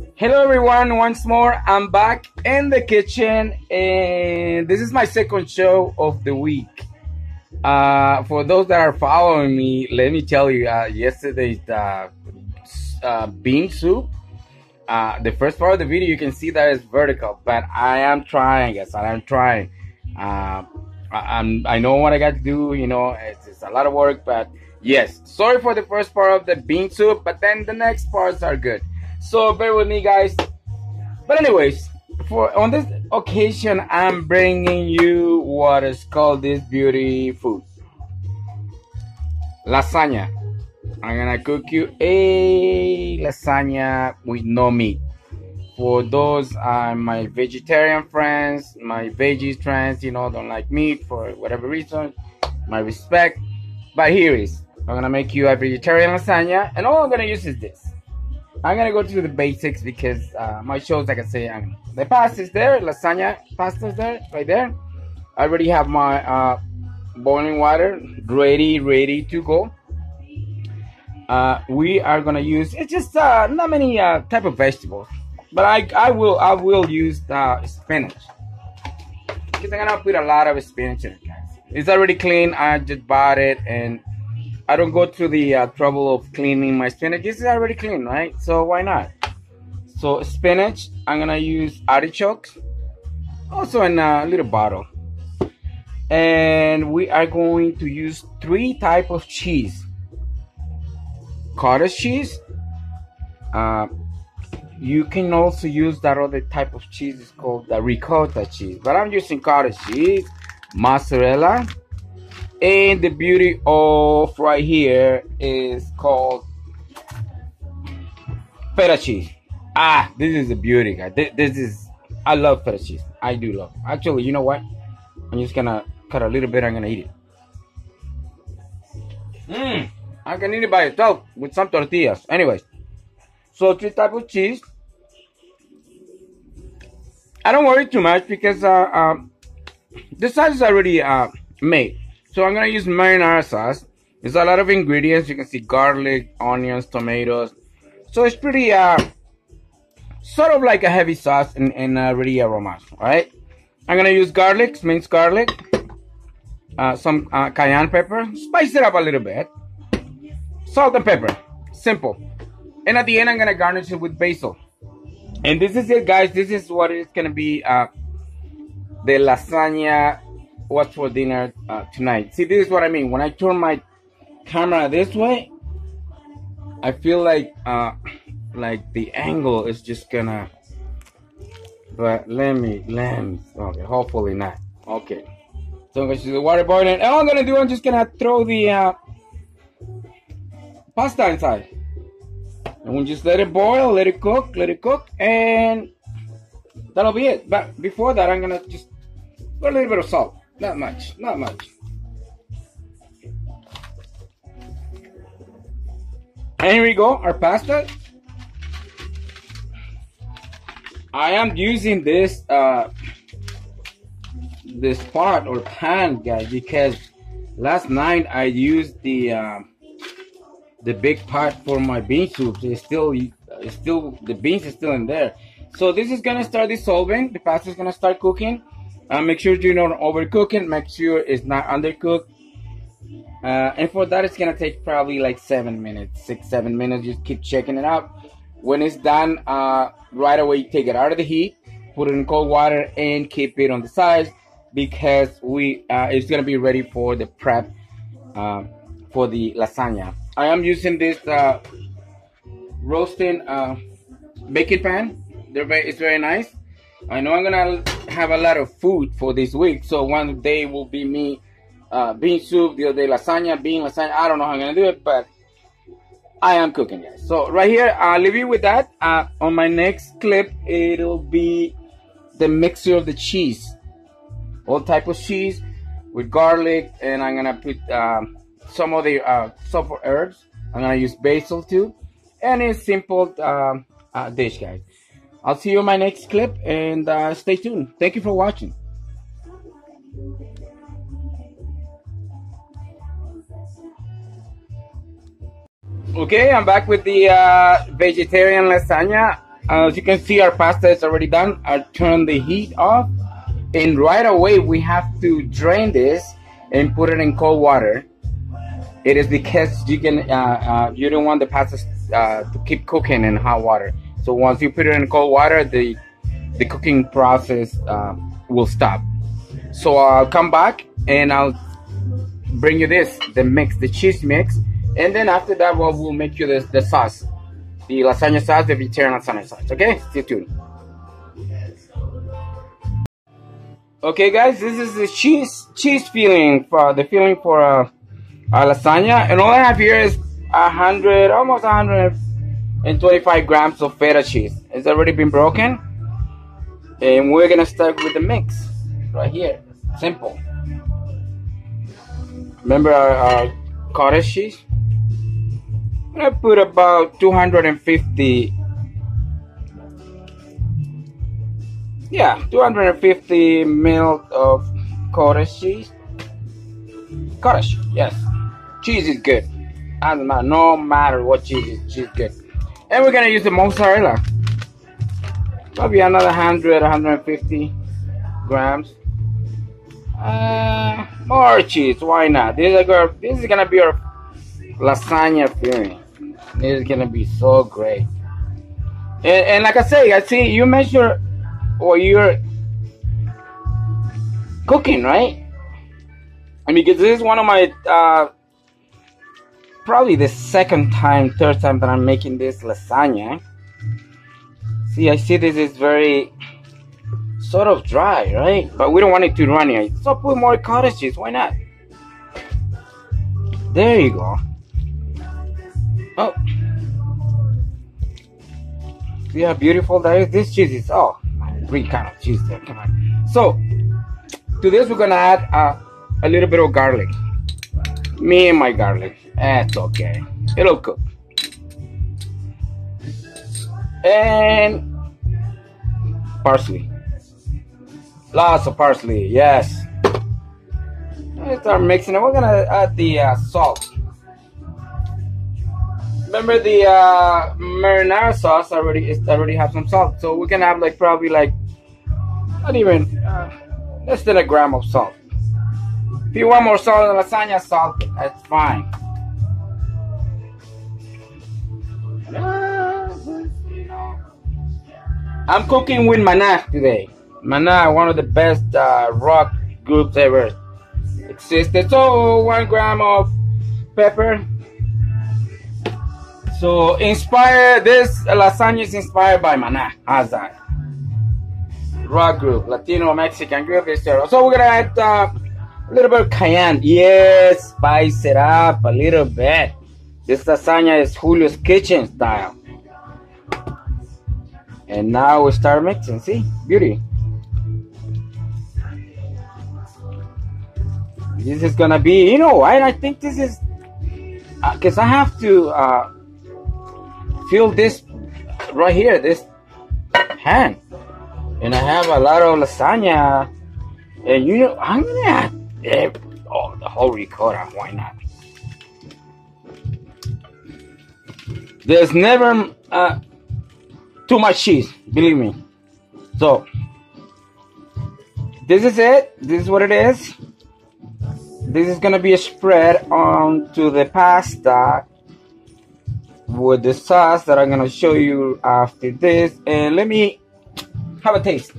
Hello everyone, once more I'm back in the kitchen and this is my second show of the week. Uh, for those that are following me, let me tell you, uh, yesterday's uh, uh, bean soup, uh, the first part of the video you can see that is vertical, but I am trying, guys, I am trying. Uh, I, I'm, I know what I got to do, you know, it's, it's a lot of work, but yes, sorry for the first part of the bean soup, but then the next parts are good. So bear with me, guys. But anyways, for on this occasion, I'm bringing you what is called this beauty food, lasagna. I'm gonna cook you a lasagna with no meat. For those uh, my vegetarian friends, my veggies friends, you know, don't like meat for whatever reason, my respect. But here is, I'm gonna make you a vegetarian lasagna, and all I'm gonna use is this. I'm gonna go through the basics because uh, my shows, like I say, I'm, the pasta is there, lasagna pasta is there, right there. I already have my uh, boiling water ready, ready to go. Uh, we are gonna use it's just uh, not many uh, type of vegetables, but I I will I will use the spinach because I'm gonna put a lot of spinach in it, guys. It's already clean. I just bought it and I don't go through the uh, trouble of cleaning my spinach. This is already clean, right? So why not? So spinach, I'm gonna use artichokes, also in a little bottle. And we are going to use three type of cheese. Cottage cheese. Uh, you can also use that other type of cheese. It's called the ricotta cheese, but I'm using cottage cheese, mozzarella, and the beauty of right here is called feta cheese. Ah, this is the beauty, guys. This, this is I love feta cheese. I do love. Actually, you know what? I'm just gonna cut a little bit. I'm gonna eat it. Mmm. I can eat it by itself with some tortillas. Anyways, so three type of cheese. I don't worry too much because uh, um, the sauce is already uh, made. So I'm gonna use marinara sauce. There's a lot of ingredients. You can see garlic, onions, tomatoes. So it's pretty uh sort of like a heavy sauce and, and uh, really aromas. Alright? I'm gonna use garlic, minced garlic, uh, some uh, cayenne pepper, spice it up a little bit, salt and pepper. Simple. And at the end I'm gonna garnish it with basil. And this is it guys, this is what it's gonna be uh the lasagna what's for dinner uh, tonight. See, this is what I mean. When I turn my camera this way, I feel like uh, like the angle is just gonna. But let me, let me. Okay, hopefully not. Okay. So I'm gonna see the water boiling. All I'm gonna do, I'm just gonna throw the uh, pasta inside. And we just let it boil, let it cook, let it cook, and that'll be it. But before that, I'm gonna just put a little bit of salt. Not much, not much. And here we go, our pasta. I am using this uh, this pot or pan, guys, because last night I used the uh, the big pot for my bean soup. It's still, it's still the beans are still in there. So this is gonna start dissolving. The pasta is gonna start cooking. Uh, make sure you don't overcook it. Make sure it's not undercooked. Uh, and for that, it's gonna take probably like seven minutes, six, seven minutes. Just keep checking it out. When it's done, uh, right away take it out of the heat, put it in cold water, and keep it on the side because we uh, it's gonna be ready for the prep uh, for the lasagna. I am using this uh, roasting uh, baking pan. Very, it's very nice. I know I'm gonna have a lot of food for this week, so one day will be me uh, bean soup, the other day lasagna, bean lasagna. I don't know how I'm gonna do it, but I am cooking, guys. So right here, I'll leave you with that. Uh, on my next clip, it'll be the mixture of the cheese, all type of cheese with garlic, and I'm gonna put um, some of the uh, sulfur herbs. I'm gonna use basil too, and it's simple um, uh, dish, guys. I'll see you in my next clip and uh, stay tuned. Thank you for watching. Okay, I'm back with the uh, vegetarian lasagna. as you can see, our pasta is already done. I turn the heat off, and right away we have to drain this and put it in cold water. It is because you can uh, uh, you don't want the pasta uh, to keep cooking in hot water. So once you put it in cold water, the the cooking process uh, will stop. So I'll come back and I'll bring you this, the mix, the cheese mix, and then after that, well, we'll make you the, the sauce, the lasagna sauce, the vegetarian lasagna sauce. Okay, stay tuned. Okay, guys, this is the cheese cheese filling for the filling for uh, lasagna, and all I have here is a hundred, almost a hundred and twenty-five grams of feta cheese. It's already been broken, and we're gonna start with the mix right here. Simple. Remember our, our cottage cheese? Gonna put about 250 yeah 250 mil of cottage cheese cottage yes cheese is good doesn't matter no matter what cheese is cheese good and we're gonna use the mozzarella. Probably another 100 150 grams. Uh, more cheese why not? This is, gonna, this is gonna be our lasagna filling this is gonna be so great. And, and like i say i see you measure or you're cooking, right? I mean, because this is one of my uh, probably the second time, third time that I'm making this lasagna. See, I see this is very sort of dry, right? But we don't want it too runny. So put more cottage cheese. Why not? There you go. Oh. See how beautiful that is? This cheese is oh three kind of cheese there. Come on. So to this we're gonna add uh, a little bit of garlic. Me and my garlic. That's okay. It'll cook. And parsley. Lots of parsley. Yes. Let's start mixing it. We're gonna add the uh, salt. Remember the uh, marinara sauce already it already have some salt, so we can have like probably like not even uh, less than a gram of salt. If you want more salt in lasagna, salt. That's fine. I'm cooking with Maná today. Maná, one of the best uh, rock groups ever existed. So one gram of pepper. So inspired, this lasagna is inspired by Maná. How's that? rock group, Latino Mexican group, etc. So we're gonna add uh, a little bit of cayenne. Yes, spice it up a little bit. This lasagna is Julio's Kitchen style. And now we start mixing. See, beauty. This is gonna be, you know, I, I think this is because uh, I have to uh, fill this right here, this pan and I have a lot of lasagna. And you know, I'm gonna eh, oh, the whole ricotta. Why not? There's never uh, too much cheese, believe me. So, this is it. This is what it is. This is gonna be a spread onto the pasta with the sauce that I'm gonna show you after this. And let me have a taste.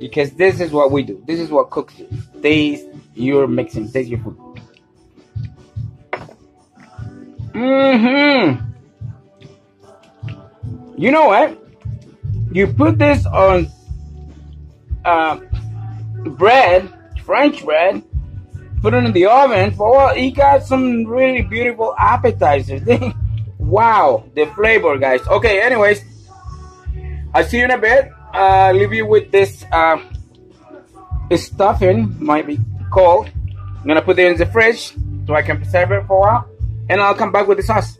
Because this is what we do. This is what cooks you. Taste your mixing. Taste your food. Mm-hmm. You know what? You put this on uh, bread, French bread, put it in the oven. For well, you got some really beautiful appetizers. wow, the flavor, guys. Okay, anyways, I'll see you in a bit. Uh, leave you with this uh, stuffing, might be cold. I'm gonna put it in the fridge so I can preserve it for a while, and I'll come back with the sauce.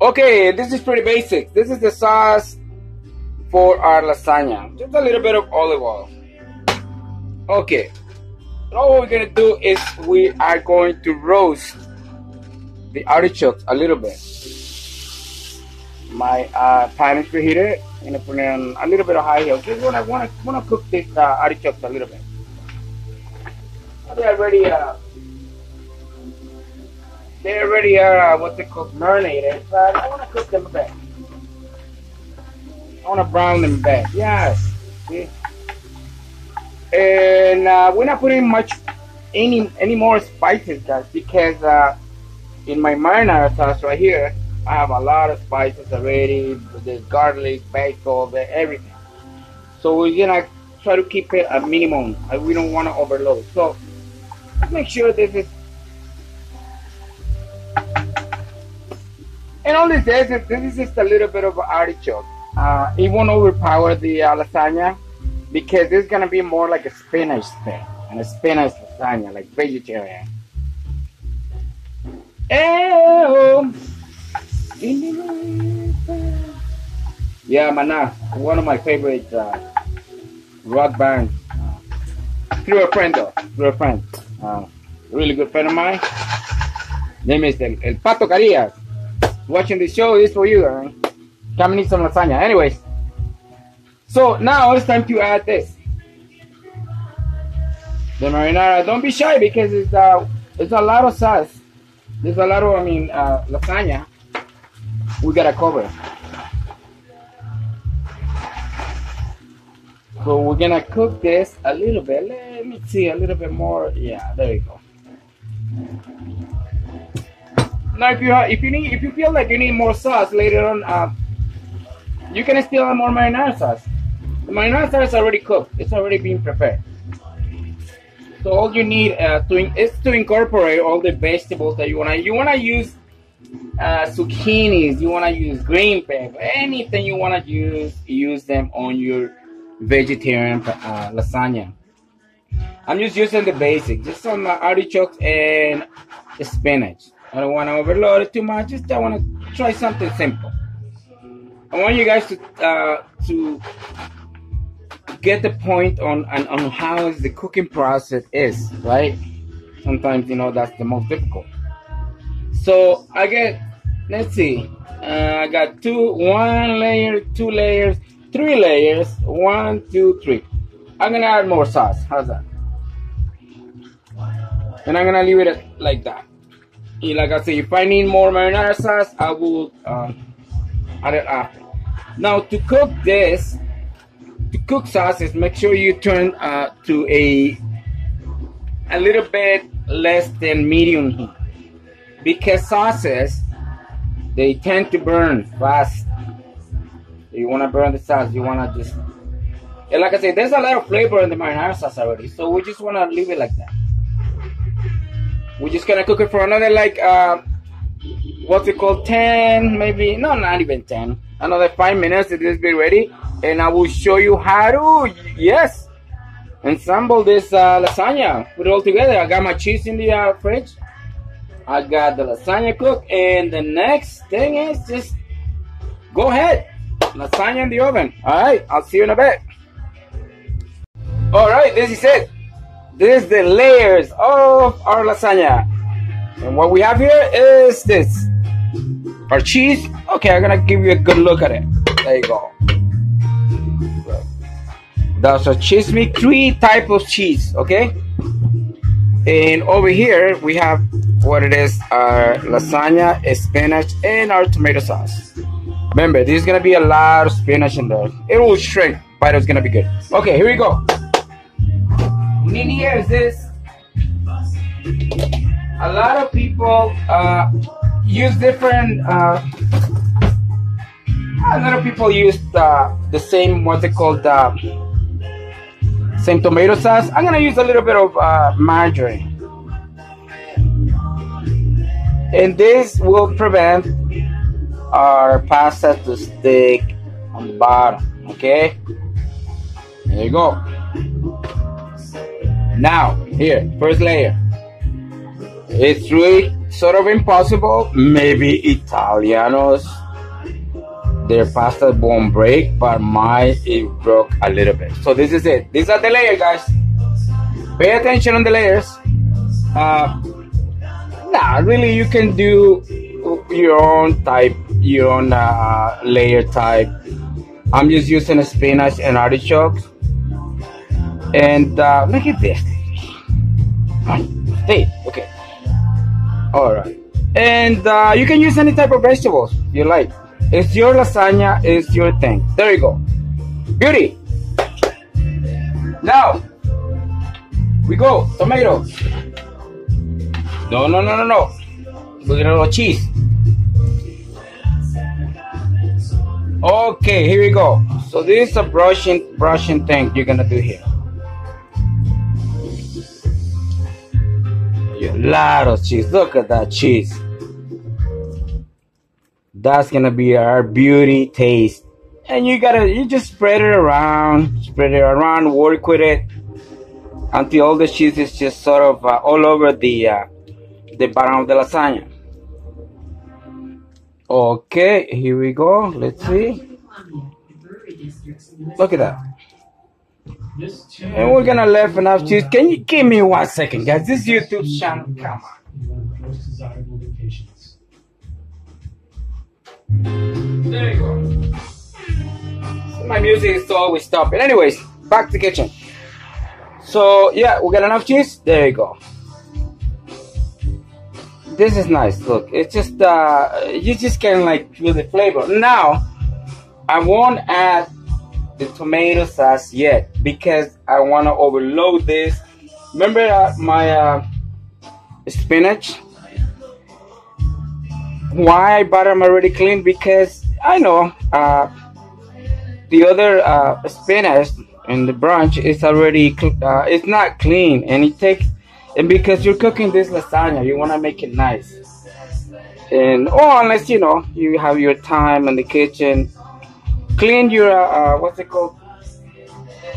Okay, this is pretty basic. This is the sauce for our lasagna. Just a little bit of olive oil. Okay. All we're gonna do is we are going to roast the artichokes a little bit. My uh, pan is preheated. And I'm gonna put in a little bit of high heat. Just wanna wanna wanna cook this uh, artichokes a little bit. They already uh, they already are uh, what they call marinated, but I wanna cook them a bit. I wanna brown them a bit. Yes. See? And uh, we're not putting much any any more spices, guys, because uh, in my marinara sauce right here, I have a lot of spices already. There's garlic, basil, everything. So we're gonna try to keep it a minimum. We don't want to overload. So let's make sure this is. And all this is, this is just a little bit of artichoke. Uh, it won't overpower the uh, lasagna because it's gonna be more like a spinach thing and a spinach lasagna, like vegetarian. Ew. Yeah, Maná, one of my favorite uh, rock bands. Uh, through a friend, though, through a friend. Uh, really good friend of mine. Name is El, El Pato Carillas. Watching the show is for you, man. Come eat some lasagna. Anyways, so now it's time to add this. The marinara. Don't be shy because it's uh, it's a lot of sauce. There's a lot of, I mean, uh, lasagna. We gotta cover. So we're gonna cook this a little bit. Let me see a little bit more. Yeah, there you go. Now, if you have, if you need, if you feel like you need more sauce later on, uh, you can still add more marinara sauce. The marinara sauce is already cooked. It's already being prepared. So all you need uh, to is to incorporate all the vegetables that you wanna. You wanna use uh, zucchinis. You wanna use green pepper. Anything you wanna use, use them on your vegetarian uh, lasagna. I'm just using the basic, just some artichokes and spinach. I don't want to overload it too much. Just I want to try something simple. I want you guys to uh, to get the point on, on on how the cooking process is, right? Sometimes you know that's the most difficult. So I get, let's see, uh, I got two, one layer, two layers, three layers, one, two, three. I'm gonna add more sauce. How's that? And I'm gonna leave it like that. Like I say, if I need more marinara sauce, I will um, add it after. Now to cook this, to cook sauces, make sure you turn uh, to a a little bit less than medium heat because sauces they tend to burn fast. You want to burn the sauce. You want to just and like I said, there's a lot of flavor in the marinara sauce already, so we just want to leave it like that. We're just gonna cook it for another like uh, what's it called, ten maybe? No, not even ten. Another five minutes to this be ready, and I will show you how to yes ensemble this uh, lasagna. Put it all together. I got my cheese in the uh, fridge. I got the lasagna cooked, and the next thing is just go ahead, lasagna in the oven. All right, I'll see you in a bit. All right, this is it. This is the layers of our lasagna. And what we have here is this. Our cheese. Okay, I'm gonna give you a good look at it. There you go. That's a cheese mix, three type of cheese, okay? And over here we have what it is, our lasagna, spinach, and our tomato sauce. Remember, there's gonna be a lot of spinach in there. It will shrink, but it's gonna be good. Okay, here we go. In this. A lot of people uh, use different. Uh, a lot of people use the, the same what they call the same tomato sauce. I'm gonna use a little bit of uh, margarine, and this will prevent our pasta to stick on the bottom. Okay, there you go. Now, here, first layer. It's really sort of impossible. Maybe Italianos, their pasta won't break, but mine it broke a little bit. So this is it. These are the layers, guys. Pay attention on the layers. Uh, nah, really, you can do your own type, your own uh, layer type. I'm just using a spinach and artichokes. And uh, look at this. Stay, okay. All right. And uh, you can use any type of vegetables you like. It's your lasagna, it's your thing. There you go. Beauty. Now, we go. Tomatoes. No, no, no, no, no. Go cheese. Okay, here we go. So this is a brushing brushing thing you're gonna do here. A lot of cheese. Look at that cheese. That's gonna be our beauty taste. And you gotta you just spread it around, spread it around, work with it until all the cheese is just sort of uh, all over the uh, the bottom of the lasagna. Okay, here we go. Let's see. Look at that. And we're gonna left enough cheese. Can you give me one second, guys? This YouTube channel, come on. There you go. My music is always stopping. Anyways, back to kitchen. So yeah, we got enough cheese. There you go. This is nice. Look, it's just uh, you just can like feel the flavor. Now, I won't add the tomato sauce yet because I want to overload this. Remember uh, my uh, spinach? Why I bought them already clean? Because I know uh, the other uh, spinach in the branch is already uh, it's not clean and it takes and because you're cooking this lasagna you want to make it nice. And oh unless you know you have your time in the kitchen clean your uh, uh, what's it called?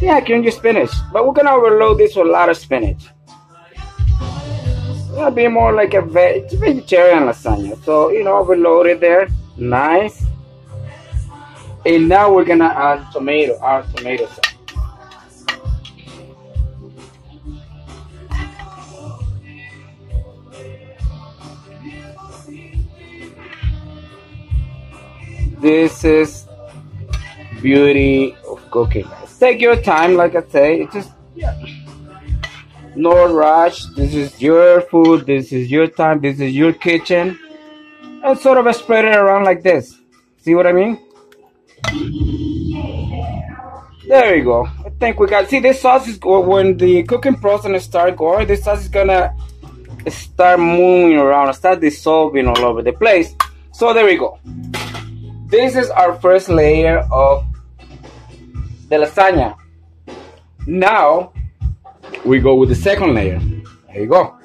Yeah clean your spinach. But we're gonna overload this with a lot of spinach. It'll be more like a veg vegetarian lasagna. So you know overload it there. Nice. And now we're gonna add tomato our tomato sauce this is beauty of cooking. Take your time like i say it's just yeah. No rush. This is your food. This is your time. This is your kitchen. And sort of spread it around like this. See what i mean? There you go. I think we got see this sauce is when the cooking process start going this sauce is gonna start moving around start dissolving all over the place. So there we go this is our first layer of the lasagna. Now we go with the second layer. There you go.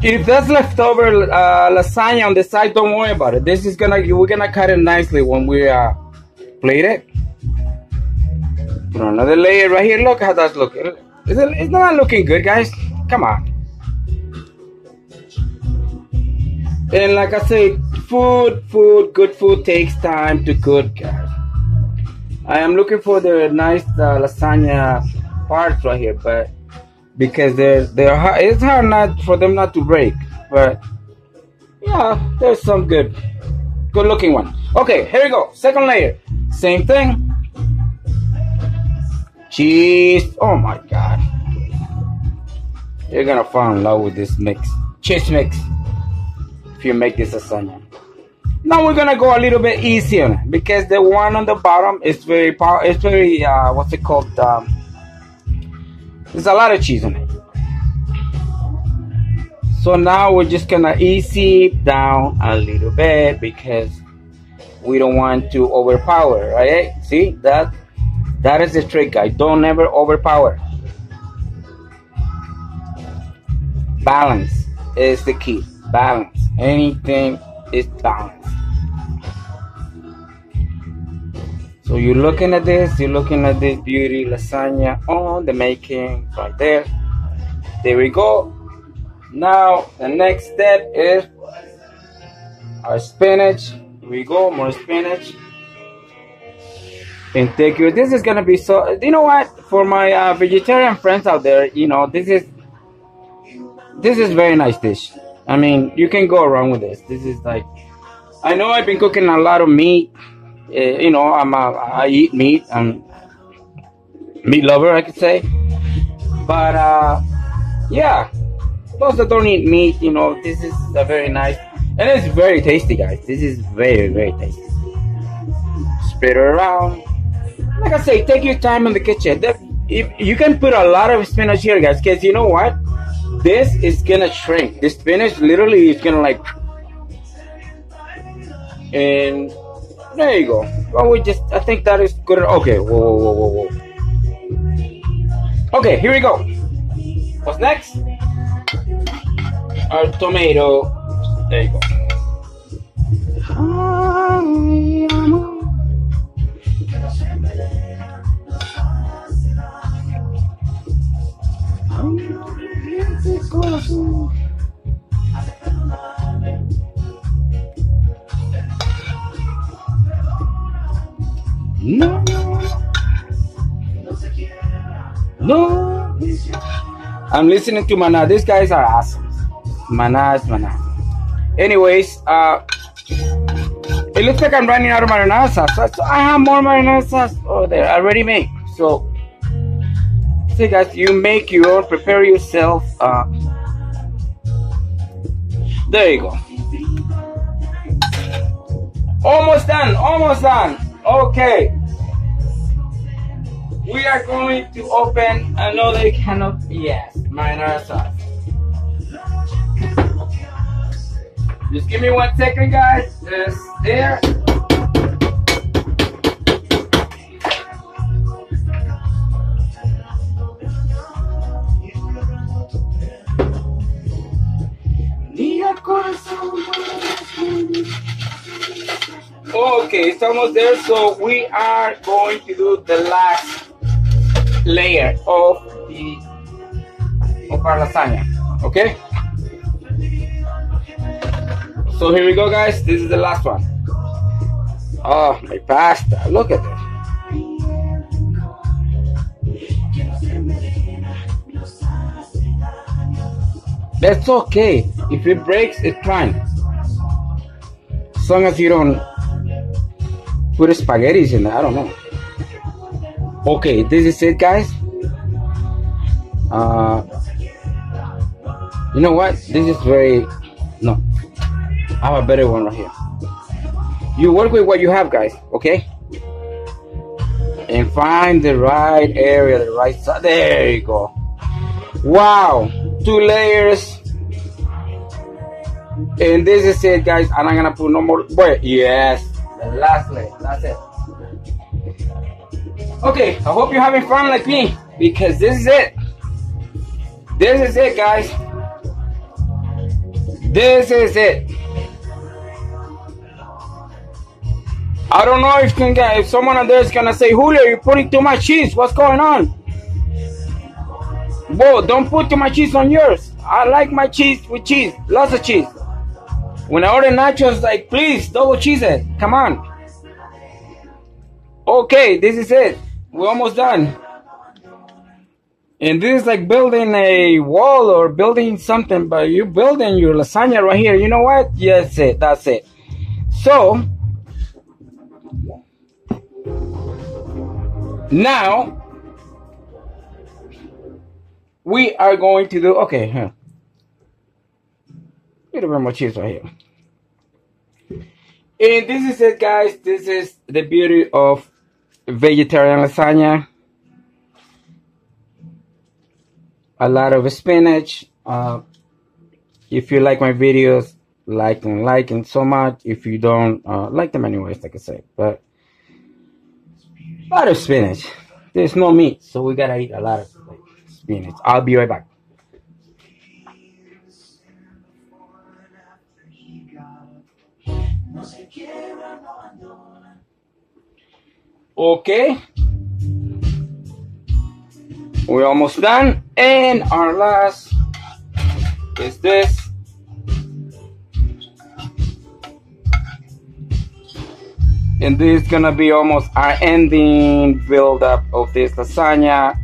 If that's leftover uh, lasagna on the side, don't worry about it. This is gonna we're gonna cut it nicely when we uh, plate it. Put another layer right here. Look how that's looking. Is it, it's not looking good, guys. Come on. And like I said, food, food, good food takes time to cook, guys. I am looking for the nice uh, lasagna parts right here, but because they're they're hard, it's hard not for them not to break. But yeah, there's some good, good looking one. Okay, here we go. Second layer, same thing. Cheese. Oh my god, you're gonna fall in love with this mix, cheese mix if you make this lasagna. Now we're gonna go a little bit easier because the one on the bottom is very power. It's very uh, what's it called? Um, there's a lot of cheese in it. So now we're just gonna easy down a little bit because we don't want to overpower. Right? See that? That is the trick, guys. Don't ever overpower. Balance is the key. Balance. Anything is balanced. So you're looking at this, you're looking at this beauty lasagna on the making right there. There we go. Now the next step is our spinach. Here we go, more spinach. and take you. This is gonna be so. You know what? For my uh, vegetarian friends out there, you know this is this is very nice dish. I mean, you can go around with this. This is like, I know I've been cooking a lot of meat. Uh, you know, I'm a, I eat meat. I'm meat lover, I could say. But uh, yeah, those that don't eat meat, you know, this is a very nice, and it's very tasty, guys. This is very, very tasty. Spread it around. Like I say, take your time in the kitchen. if you can put a lot of spinach here, guys, because you know what? This is gonna shrink. This spinach literally is gonna like, and there you go. Well, we just, I think that is good. Okay, whoa, whoa, whoa, whoa, whoa. Okay, here we go. What's next? Our tomato. There you go. I'm listening to Maná. These guys are awesome. Maná is Maná. Anyways, uh, it looks like I'm running out of marinara sauce. So I have more marinara sauce over there I already made. So, see guys, you make your own, prepare yourself. Uh, there you go. Almost done, almost done. Okay. We are going to open another can of, yes, marinara sauce. Just give me one second, guys. Just there. Okay, it's almost there. So we are going to do the last layer of the of lasagna. Okay. So here we go, guys. This is the last one. Oh, my pasta. Look at this. That's okay. If it breaks, it's fine. As long as you don't put spaghetti in there. I don't know. Okay, this is it, guys. Uh, you know what? This is very no. I have a better one right here. You work with what you have, guys. Okay. And find the right area, the right side. There you go. Wow, two layers. And this is it, guys. And I'm not gonna put no more. Wait, yes, the last layer. That's it. Okay, I hope you're having fun like me because this is it. This is it, guys. This is it. I don't know if can if someone out there is gonna say, Julio, you're putting too much cheese. What's going on? Whoa, don't put too much cheese on yours. I like my cheese with cheese, lots of cheese. When I order nachos, like, please double cheese it. Come on. Okay, this is it. We're almost done. And this is like building a wall or building something, but you're building your lasagna right here. You know what? Yes, it. That's it. So now we are going to do okay. Huh. A bit more cheese right here. And this is it, guys. This is the beauty of vegetarian lasagna. A lot of spinach. Uh, if you like my videos, like and like and so much. If you don't uh, like them anyways, like I said, but a lot of spinach. There's no meat, so we gotta eat a lot of like, spinach. I'll be right back. Okay. We're almost done. And our last is this. and this is gonna be almost our ending build up of this lasagna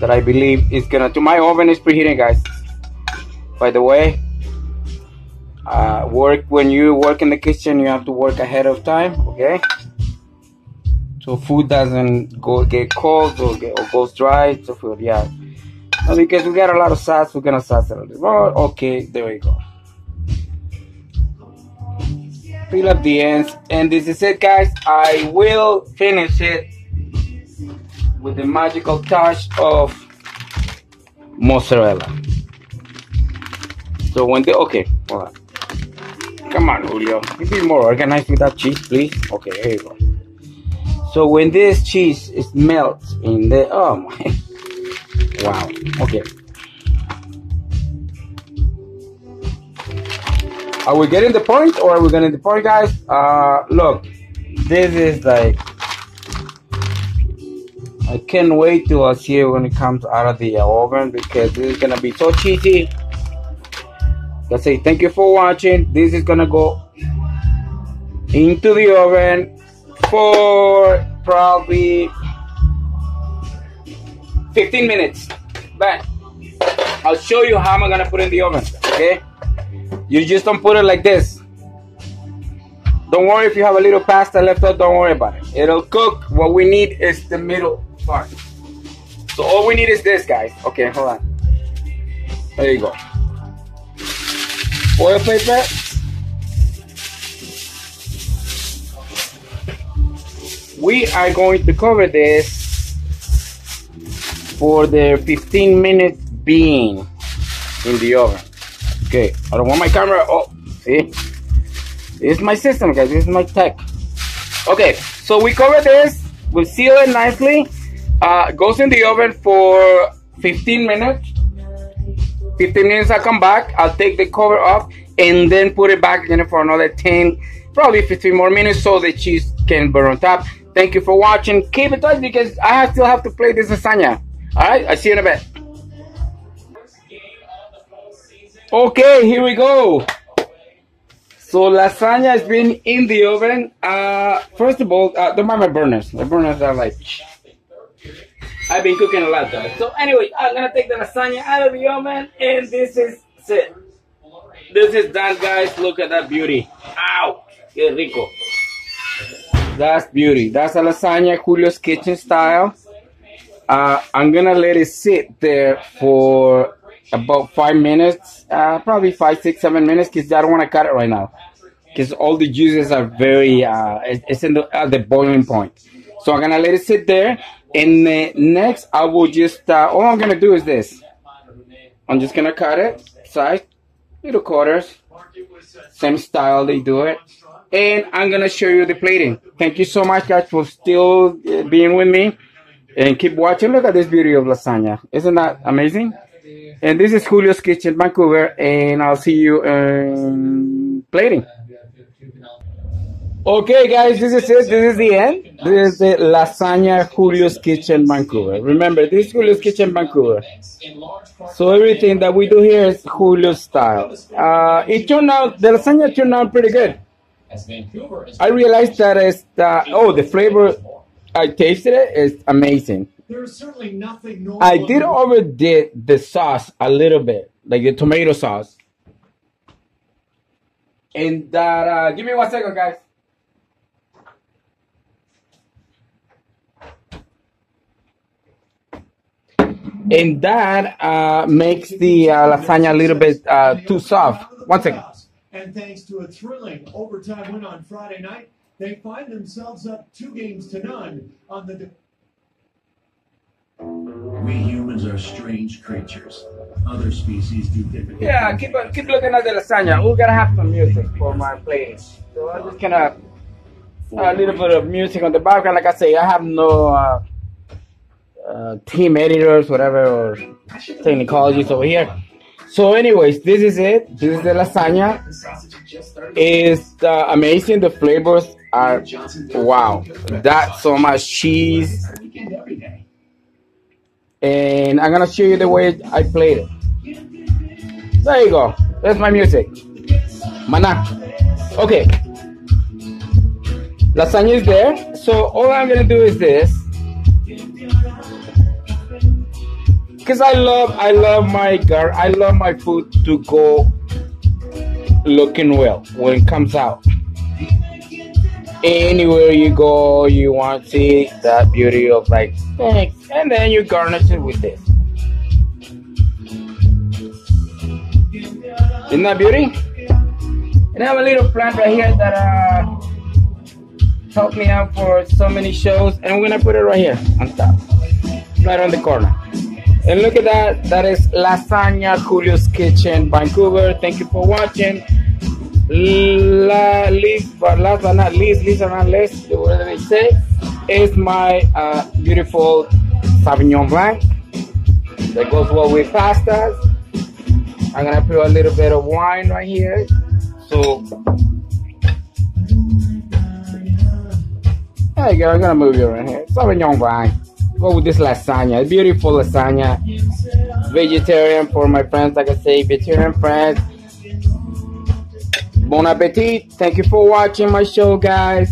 that I believe is gonna do. My oven is preheating, guys. By the way, uh, work when you work in the kitchen, you have to work ahead of time, okay? So food doesn't go get cold or, get, or goes dry. So food, yeah. Because we got a lot of sauce, we're gonna sauce it a little. Oh, okay, there we go. Fill up the ends, and this is it, guys. I will finish it with the magical touch of mozzarella. So when the okay, hold on. Come on, Julio. You be more organized with that cheese, please. Okay, here you go. So when this cheese is melts in the oh my wow. Okay. Are we getting the point or are we getting the point guys? Uh look, this is like I can't wait till I see it when it comes out of the oven because this is gonna be so cheesy. I say thank you for watching. This is gonna go into the oven for probably 15 minutes. But I'll show you how I'm gonna put in the oven. Okay? You just don't put it like this. Don't worry if you have a little pasta left out, don't worry about it. It'll cook. What we need is the middle part. So all we need is this, guys. Okay, hold on. There you go Oil paper. We are going to cover this for the 15 minutes being in the oven. Okay, I don't want my camera. Oh, see? Is my system, guys. This is my tech. Okay, so we cover this. We seal it nicely. Uh, goes in the oven for 15 minutes 15 minutes I come back, I'll take the cover off and then put it back in for another 10, probably 15 more minutes so the cheese can burn on top. Thank you for watching. Keep in touch because I still have to play this lasagna. Alright, I'll see you in a bit. Okay, here we go. So lasagna has been in the oven. Uh, first of all, uh, don't mind my burners. My burners are like I've been cooking a lot though. So anyway, I'm gonna take the lasagna out of the oven and this is it. This is done guys. Look at that beauty. Ow! Que rico. That's beauty. That's a lasagna Julio's Kitchen style. Uh, I'm gonna let it sit there for about five minutes, uh, probably five, six, seven minutes, because I don't want to cut it right now, because all the juices are very, uh, it's in the, at the boiling point. So I'm gonna let it sit there. And next, I will just, uh, all I'm gonna do is this. I'm just gonna cut it, size, little quarters, same style they do it. And I'm gonna show you the plating. Thank you so much guys for still uh, being with me. And keep watching. Look at this beauty of lasagna. Isn't that amazing? And this is Julio's Kitchen, Vancouver. And I'll see you in plating. Okay, guys, this is it. This is the end. This is the Lasagna Julio's Kitchen Vancouver. Remember, this is Julio's Kitchen Vancouver. So everything that we do here is Julio's style. Uh, it turned out, the lasagna turned out pretty good. I realized that it's, uh, oh, the flavor, I tasted it, is amazing. There's certainly nothing normal. I did overdid the sauce a little bit, like the tomato sauce. And that, uh, give me one second, guys. and that uh, makes the uh, lasagna a little bit uh, too soft. One second. And thanks to a thrilling overtime win on Friday night, they find themselves up two games to none on the. We humans are strange creatures. Other species do different. Yeah, keep keep looking at the lasagna. We're gonna have some music for my plating. So I'm just gonna a little bit of music on the background. Like I say, I have no. Uh, uh, team editors, whatever, or technologies over here. So, anyways, this is it. This is the lasagna. It's uh, amazing. The flavors are wow. That's so much cheese. And I'm gonna show you the way I played it. There you go. That's my music. Maná. Okay. lasagna is there. So all I'm gonna do is this. Cause I love I love my gar I love my food to go looking well when it comes out. Anywhere you go, you want to see that beauty of like thanks, and then you garnish it with this. Isn't that beauty? And I have a little plant right here that uh, helped me out for so many shows, and we're gonna put it right here on top, right on the corner. And look at that, that is Lasagna Julio's Kitchen, Vancouver. Thank you for watching. La, but last but not least, least but not least, whatever they say, is my uh, beautiful Sauvignon Blanc that goes well with pastas. I'm gonna put a little bit of wine right here. So there you go. I'm gonna move you around here. Sauvignon Blanc. Go with this lasagna. Beautiful lasagna. Vegetarian for my friends, like I say, vegetarian friends. Bon appetit. Thank you for watching my show, guys.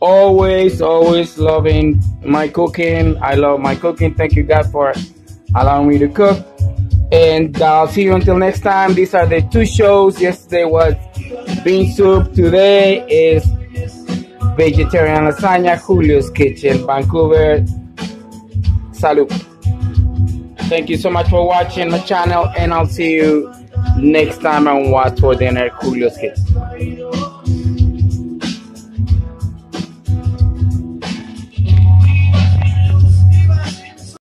Always, always loving my cooking. I love my cooking. Thank you, guys, for allowing me to cook. And I'll see you until next time. These are the two shows. Yesterday was bean soup. Today is vegetarian lasagna. Julio's Kitchen, Vancouver. Thank you so much for watching my channel, and I'll see you next time on What's for Dinner Julio's Kitchen.